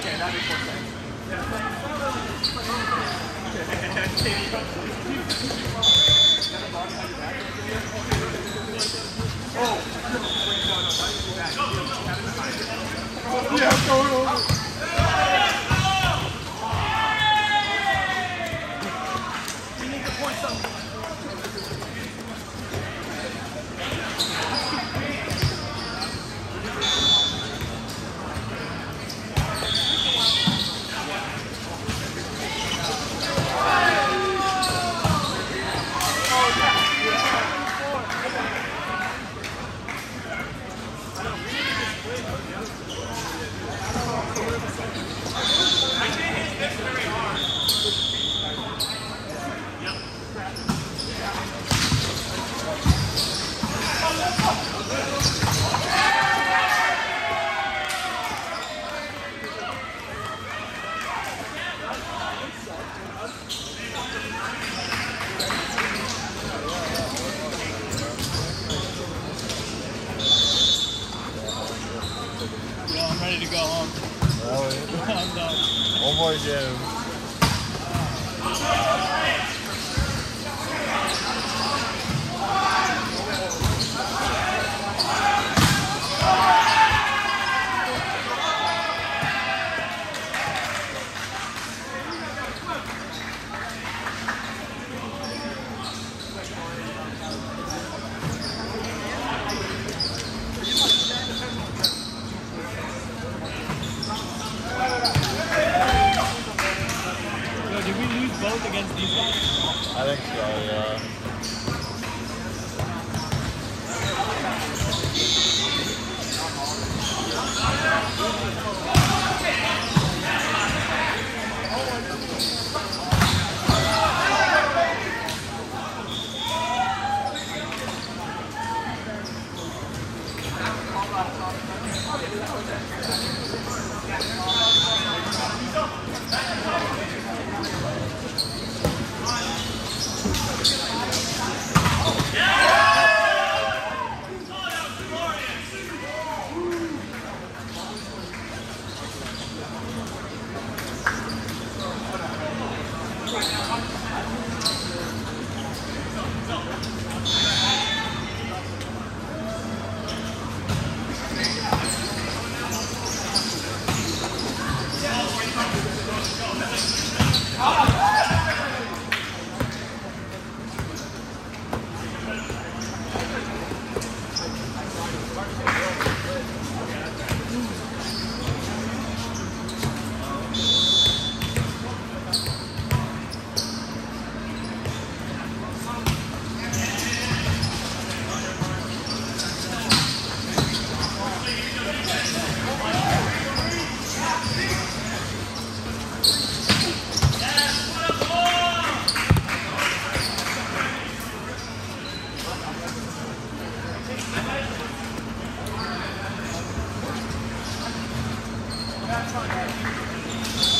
Okay, that'd be cool. Oh. Yeah, hands these days? I think so, yeah. Thank That's on.